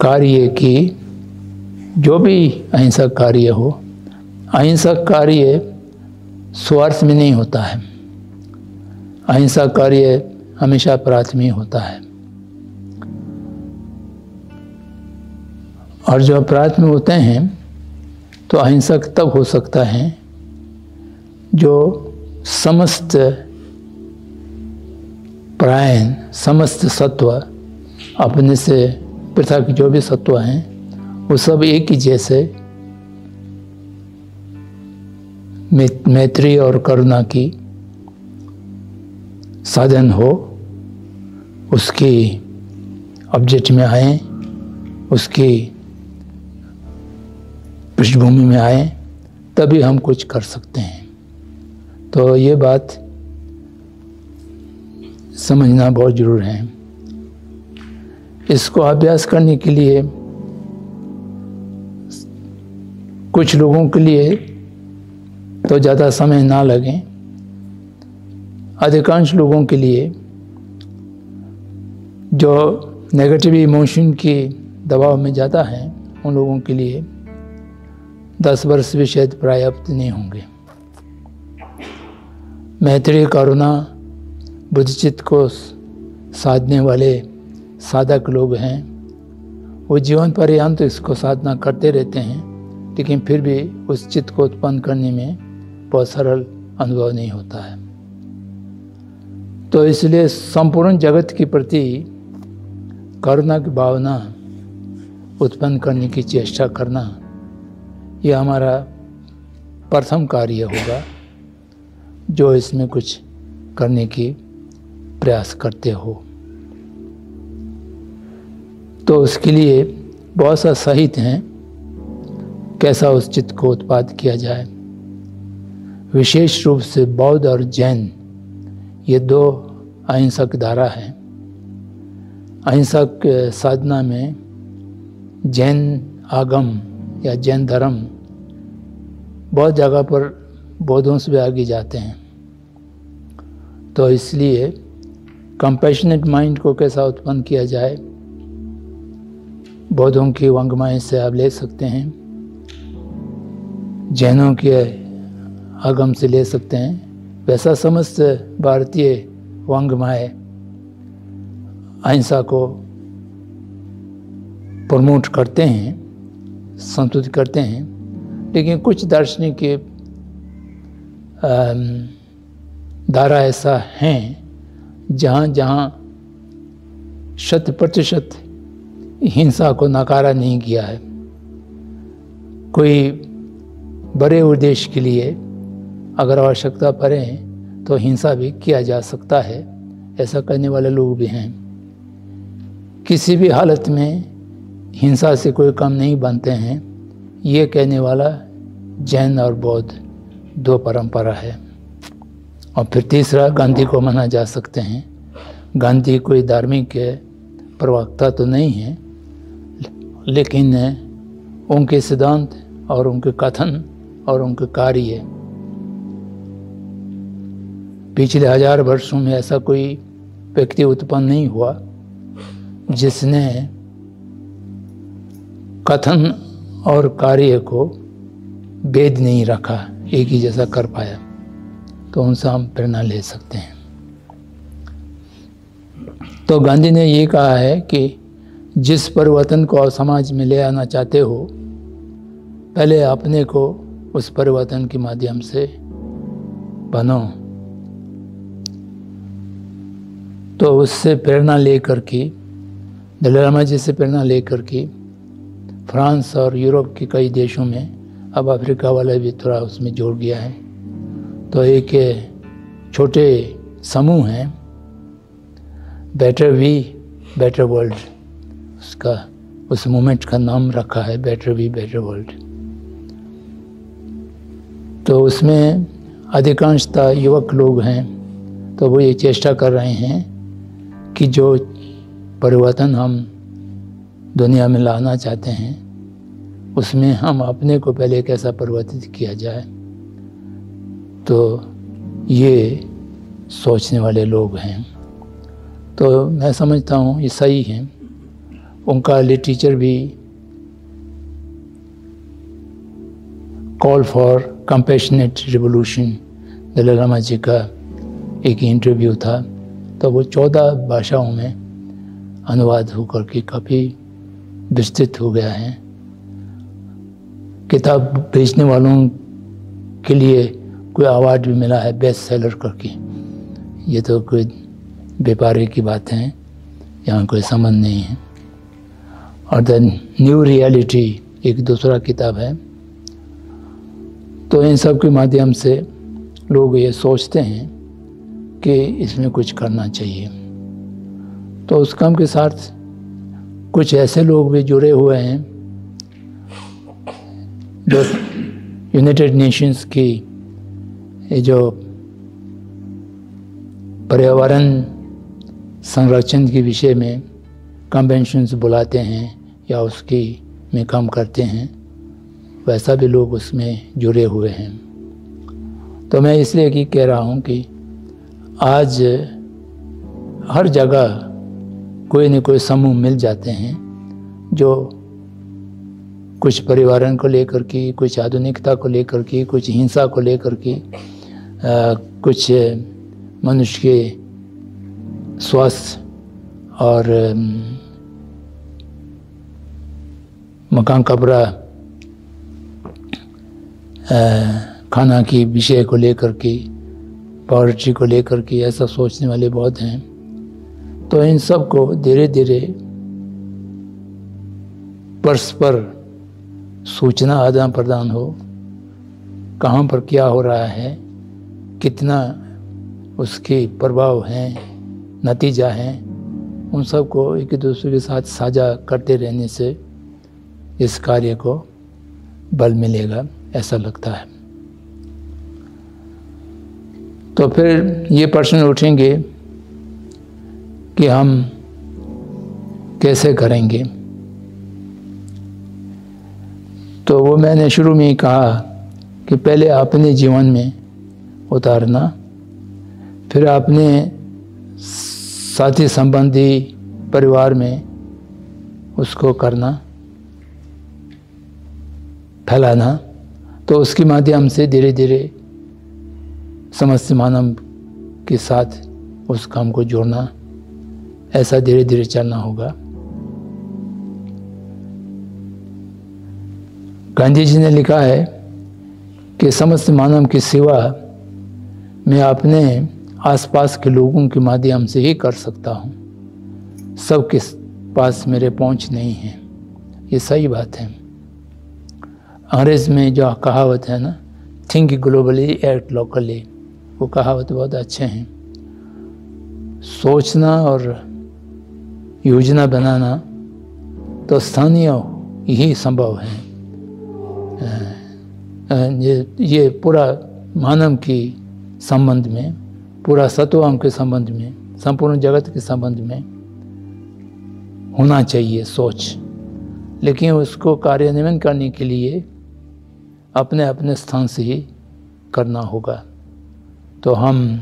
कार्य की, जो भी अहिंसक कार्य हो, अहिंसक कार्य स्वार्थ में नहीं होता है। अहिंसा कार्य हमेशा प्राथमिक होता है। और जो प्राथमिक होते हैं तो अहिंसक तब हो सकता है जो समस्त प्रायण, समस्त सत्व अपने से पृथक जो भी सत्व हैं, वो सब एक ही जैसे मैत्री और करुणा की साधन हो, उसकी ऑब्जेक्ट में आए, उसकी पृष्ठभूमि में आए, तभी हम कुछ कर सकते हैं। तो ये बात समझना बहुत ज़रूर है। इसको अभ्यास करने के लिए, कुछ लोगों के लिए तो ज़्यादा समय ना लगे। अधिकांश लोगों के लिए जो नेगेटिव इमोशन के दबाव में ज़्यादा है, उन लोगों के लिए दस वर्ष भी शायद पर्याप्त नहीं होंगे। मैत्री, करुणा, बुद्धचित को साधने वाले साधक लोग हैं। वो जीवन पर्यंत तो इसको साधना करते रहते हैं, लेकिन फिर भी उस चित्त को उत्पन्न करने में बहुत सरल अनुभव नहीं होता है। तो इसलिए संपूर्ण जगत के प्रति करुणा की भावना उत्पन्न करने की चेष्टा करना यह हमारा प्रथम कार्य होगा जो इसमें कुछ करने की प्रयास करते हो। तो उसके लिए बहुत सा साहित्य हैं, कैसा उस चित्त को उत्पाद किया जाए। विशेष रूप से बौद्ध और जैन, ये दो अहिंसक धारा हैं। अहिंसक साधना में जैन आगम या जैन धर्म, बहुत जगह पर बौद्धों से भी आगे जाते हैं। तो इसलिए कंपैशनेट माइंड को कैसा उत्पन्न किया जाए बौद्धों की वंगमाएँ से आप ले सकते हैं, जैनों के आगम से ले सकते हैं, वैसा समस्त भारतीय वांगमय अहिंसा को प्रमोट करते हैं। संतुलित करते हैं। लेकिन कुछ दार्शनिक के धारा ऐसा हैं, जहाँ जहाँ शत प्रतिशत हिंसा को नकारा नहीं किया है। कोई बड़े उद्देश्य के लिए अगर आवश्यकता पड़े तो हिंसा भी किया जा सकता है, ऐसा करने वाले लोग भी हैं। किसी भी हालत में हिंसा से कोई कम नहीं बनते हैं। ये कहने वाला जैन और बौद्ध दो परंपरा है। और फिर तीसरा, गांधी को माना जा सकते हैं। गांधी कोई धार्मिक प्रवक्ता तो नहीं है, लेकिन उनके सिद्धांत और उनके कथन और उनके कार्य पिछले हज़ार वर्षों में ऐसा कोई व्यक्ति उत्पन्न नहीं हुआ, जिसने कथन और कार्य को भेद नहीं रखा, एक ही जैसा कर पाया तो उनसे हम प्रेरणा ले सकते हैं। तो गांधी ने ये कहा है कि जिस परिवर्तन को आप समाज में ले आना चाहते हो, पहले अपने को उस परिवर्तन के माध्यम से बनो। तो उससे प्रेरणा लेकर के दलाई जी से प्रेरणा लेकर के फ्रांस और यूरोप के कई देशों में अब अफ्रीका वाला भी थोड़ा उसमें जोड़ गया है। तो एक छोटे समूह हैं बेटर वी बेटर वर्ल्ड उसका, उस मूवमेंट का नाम रखा है बेटर वी बेटर वर्ल्ड तो उसमें अधिकांशता युवक लोग हैं तो वो ये चेष्टा कर रहे हैं कि जो परिवर्तन हम दुनिया में लाना चाहते हैं, उसमें हम अपने को पहले कैसा परिवर्तित किया जाए? तो ये सोचने वाले लोग हैं। तो मैं समझता हूँ ये सही है। उनका लिटरेचर भी call for compassionate revolution Dalai Lama ji का एक इंटरव्यू था। तो वो चौदह भाषाओं में अनुवाद होकर के काफ़ी विस्तृत हो गया है। किताब बेचने वालों के लिए कोई अवार्ड भी मिला है बेस्ट सेलर करके। ये तो कोई व्यापारी की बात है, यहाँ कोई संबंध नहीं है। और द न्यू रियलिटी एक दूसरा किताब है। तो इन सब के माध्यम से लोग ये सोचते हैं कि इसमें कुछ करना चाहिए। तो उस काम के साथ कुछ ऐसे लोग भी जुड़े हुए हैं जो यूनाइटेड नेशंस की ये जो पर्यावरण संरक्षण के विषय में कन्वेंशंस बुलाते हैं या उसकी में काम करते हैं, वैसा भी लोग उसमें जुड़े हुए हैं। तो मैं इसलिए कि कह रहा हूँ कि आज हर जगह कोई न कोई समूह मिल जाते हैं जो कुछ परिवारन को लेकर के, कुछ आधुनिकता को लेकर के, कुछ हिंसा को लेकर के कुछ मनुष्य के स्वास्थ्य और मकान कपड़ा खाना की विषय को लेकर के पॉलिट्री को लेकर के ऐसा सोचने वाले बहुत हैं। तो इन सबको धीरे धीरे परस्पर सूचना आदान प्रदान हो। कहाँ पर क्या हो रहा है, कितना उसके प्रभाव हैं, नतीजा हैं, उन सबको एक दूसरे के साथ साझा करते रहने से इस कार्य को बल मिलेगा, ऐसा लगता है। तो फिर ये प्रश्न उठेंगे कि हम कैसे करेंगे। तो वो मैंने शुरू में ही कहा कि पहले अपने जीवन में उतारना, फिर अपने साथी संबंधी परिवार में उसको करना, फैलाना। तो उसके माध्यम से धीरे धीरे समस्त मानव के साथ उस काम को जोड़ना। ऐसा धीरे धीरे चलना होगा। गांधी जी ने लिखा है कि समस्त मानव की सेवा मैं अपने आसपास के लोगों के माध्यम से ही कर सकता हूँ। सबके पास मेरे पहुँच नहीं है। ये सही बात है। अंग्रेज़ में जो कहावत है ना थिंक ग्लोबली एक्ट लोकली वो कहावत बहुत अच्छे हैं। सोचना और योजना बनाना तो स्थानीय ही संभव है। ये ये पूरा मानव की संबंध में, पूरा सत्वम के संबंध में, संपूर्ण जगत के संबंध में होना चाहिए सोच। लेकिन उसको कार्यान्वयन करने के लिए अपने अपने स्थान से ही करना होगा। तो हम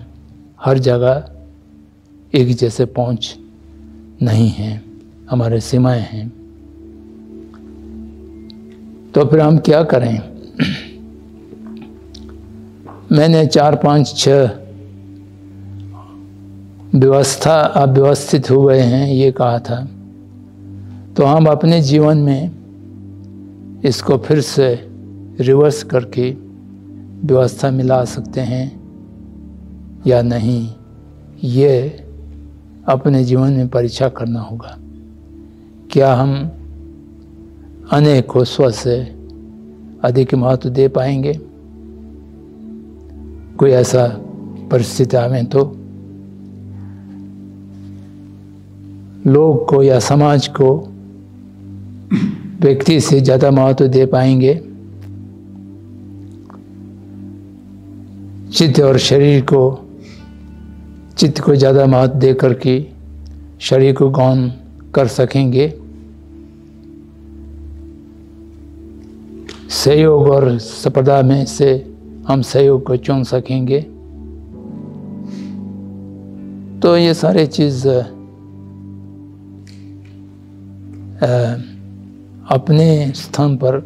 हर जगह एक जैसे पहुँच नहीं हैं, हमारे सीमाएँ हैं। तो फिर हम क्या करें? मैंने चार पाँच छः व्यवस्था अव्यवस्थित हो गए हैं, ये कहा था। तो हम अपने जीवन में इसको फिर से रिवर्स करके व्यवस्था मिला सकते हैं या नहीं, ये अपने जीवन में परीक्षा करना होगा। क्या हम अनेक को स्व से अधिक महत्व दे पाएँगे? कोई ऐसा परिस्थिति आवे तो? लोग को या समाज को व्यक्ति से ज़्यादा महत्व दे पाएँगे। चित्त और शरीर को चित्त को ज़्यादा महत्व दे करके शरीर को गौन कर सकेंगे। सहयोग और सपदा में से हम सहयोग को चुन सकेंगे। तो ये सारे चीज़ अपने स्थान पर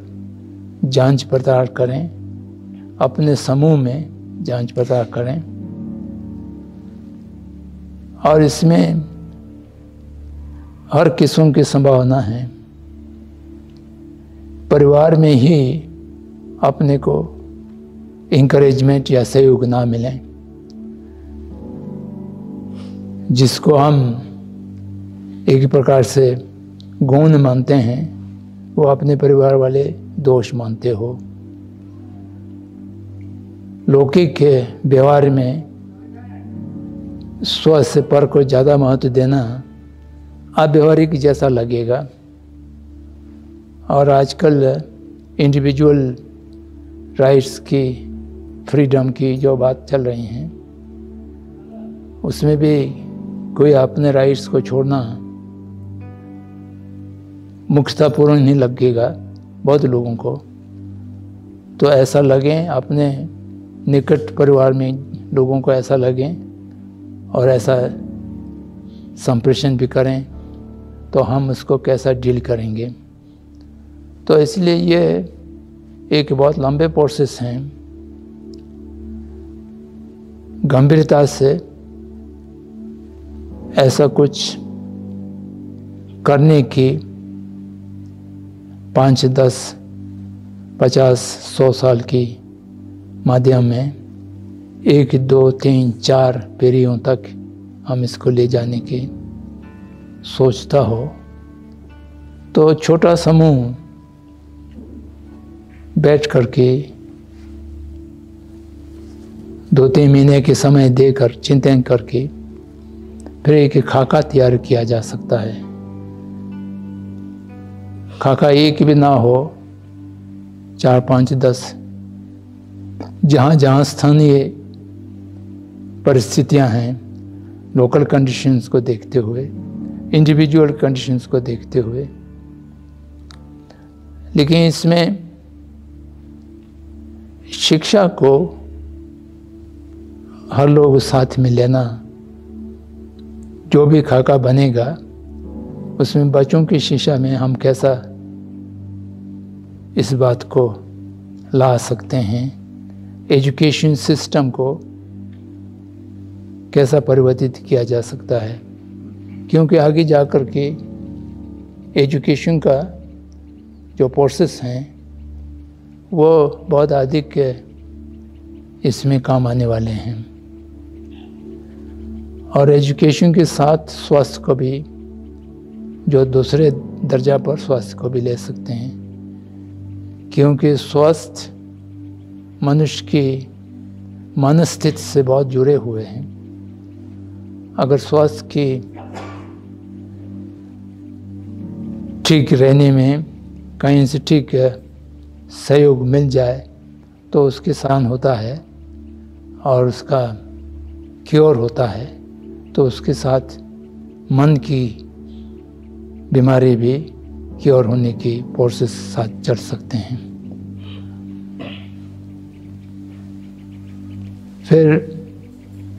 जाँच पड़ताल करें, अपने समूह में जाँच पड़ताल करें। और इसमें हर किस्म की संभावना है। परिवार में ही अपने को इंकरेजमेंट या सहयोग ना मिले, जिसको हम एक प्रकार से गौण मानते हैं, वो अपने परिवार वाले दोष मानते हो। लौकिक के व्यवहार में स्व पर को ज़्यादा महत्व देना अव्यवहारिक जैसा लगेगा। और आजकल इंडिविजुअल राइट्स की फ्रीडम की जो बात चल रही हैं, उसमें भी कोई अपने राइट्स को छोड़ना मुख्यतापूर्ण नहीं लगेगा बहुत लोगों को। तो ऐसा लगे, अपने निकट परिवार में लोगों को ऐसा लगे और ऐसा संप्रेषण भी करें तो हम उसको कैसा डील करेंगे। तो इसलिए ये एक बहुत लंबे प्रोसेस हैं। गंभीरता से ऐसा कुछ करने की पाँच, दस, पचास, सौ साल की माध्यम में एक, दो, तीन, चार पीढ़ियों तक हम इसको ले जाने की सोचता हो। तो छोटा समूह बैठ करके दो तीन महीने के समय देकर चिंतन करके फिर एक खाका तैयार किया जा सकता है। खाका एक भी ना हो, चार, पाँच, दस जहाँ जहाँ स्थानीय परिस्थितियाँ हैं लोकल कंडीशंस को देखते हुए इंडिविजुअल कंडीशंस को देखते हुए। लेकिन इसमें शिक्षा को हर लोग साथ में लेना, जो भी खाका बनेगा, उसमें बच्चों की शिक्षा में हम कैसा इस बात को ला सकते हैं। एजुकेशन सिस्टम को कैसा परिवर्तित किया जा सकता है? क्योंकि आगे जा कर के एजुकेशन का जो प्रोसेस हैं, वो बहुत अधिक इसमें काम आने वाले हैं। और एजुकेशन के साथ स्वास्थ्य को भी, जो दूसरे दर्जा पर स्वास्थ्य को भी ले सकते हैं। क्योंकि स्वास्थ्य मनुष्य की मनस्थिति से बहुत जुड़े हुए हैं। अगर स्वास्थ्य की ठीक रहने में कहीं से ठीक सहयोग मिल जाए तो उसके सान होता है और उसका क्योर होता है तो उसके साथ मन की बीमारी भी क्योर होने की प्रोसेस साथ चल सकते हैं। फिर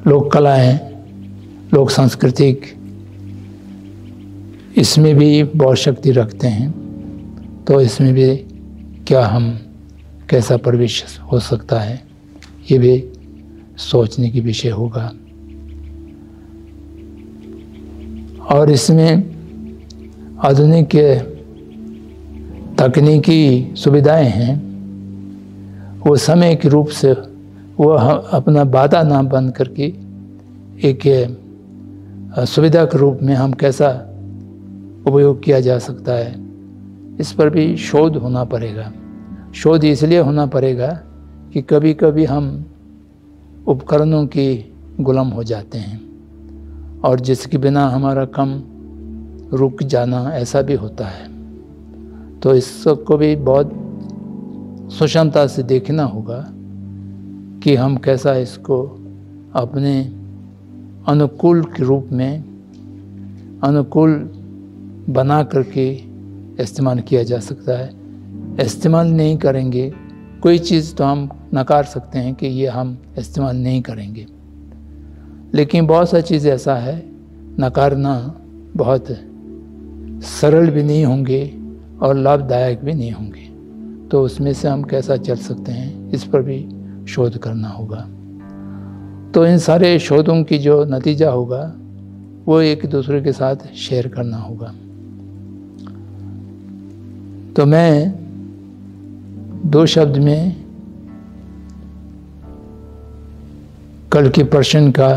लोक कलाएँ लोक सांस्कृतिक इसमें भी बहुत शक्ति रखते हैं। तो इसमें भी क्या हम, कैसा प्रवेश हो सकता है, ये भी सोचने की विषय होगा। और इसमें आधुनिक तकनीकी सुविधाएँ हैं। वो समय के रूप से वो अपना बाधा ना बंद करके एक सुविधा के रूप में हम कैसा उपयोग किया जा सकता है, इस पर भी शोध होना पड़ेगा। शोध इसलिए होना पड़ेगा कि कभी कभी हम उपकरणों की गुलाम हो जाते हैं और जिसके बिना हमारा कम रुक जाना ऐसा भी होता है। तो इस इसको भी बहुत सुषमता से देखना होगा कि हम कैसा इसको अपने अनुकूल के रूप में, अनुकूल बना करके इस्तेमाल किया जा सकता है। इस्तेमाल नहीं करेंगे, कोई चीज़ तो हम नकार सकते हैं कि ये हम इस्तेमाल नहीं करेंगे। लेकिन बहुत सा चीज़ ऐसा है, नकारना बहुत सरल भी नहीं होंगे और लाभदायक भी नहीं होंगे। तो उसमें से हम कैसा चल सकते हैं, इस पर भी शोध करना होगा। तो इन सारे शोधों की जो नतीजा होगा, वो एक दूसरे के साथ शेयर करना होगा। तो मैं दो शब्द में कल के प्रश्न का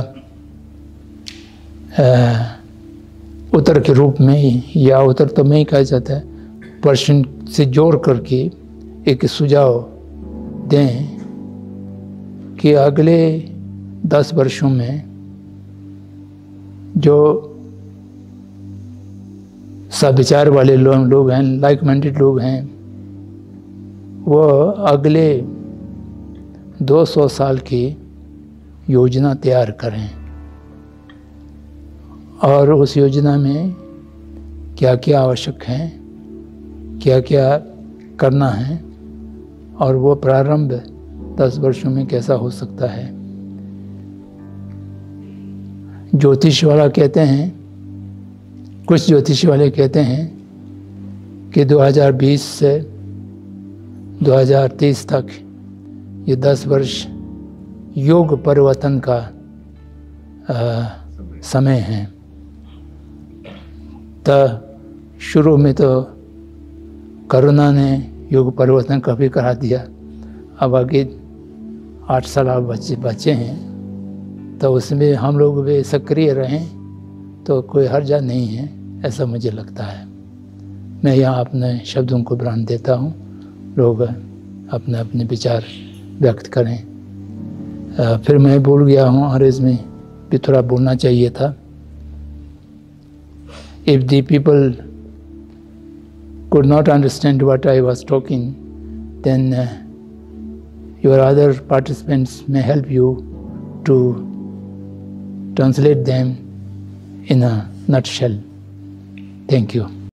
उत्तर के रूप में ही, या उत्तर तो नहीं कहा जाता है, प्रश्न से जोड़ करके एक सुझाव दें कि अगले दस वर्षों में जो सविचार वाले लोग लोग हैं लाइक माइंडेड लोग हैं, वो अगले 200 साल की योजना तैयार करें। और उस योजना में क्या क्या आवश्यक है क्या क्या करना है, और वो प्रारंभ दस वर्षों में कैसा हो सकता है। ज्योतिष वाला कहते हैं कुछ ज्योतिष वाले कहते हैं कि 2020 से 2030 तक ये 10 वर्ष योग परिवर्तन का आ, समय है। तो शुरू में तो करुणा ने योग परिवर्तन कभी करा दिया अब आगे आठ साल बच्चे बच्चे हैं। तो उसमें हम लोग भी सक्रिय रहें तो कोई हर्जा नहीं है ऐसा मुझे लगता है। मैं यहाँ अपने शब्दों को ब्रांड देता हूँ। लोग अपने अपने विचार व्यक्त करें। फिर मैं भूल गया हूँ अंग्रेज़ में भी थोड़ा बोलना चाहिए था। If the people not understand what I was talking, then uh, your other participants may help you to translate them in a nutshell. Thank you.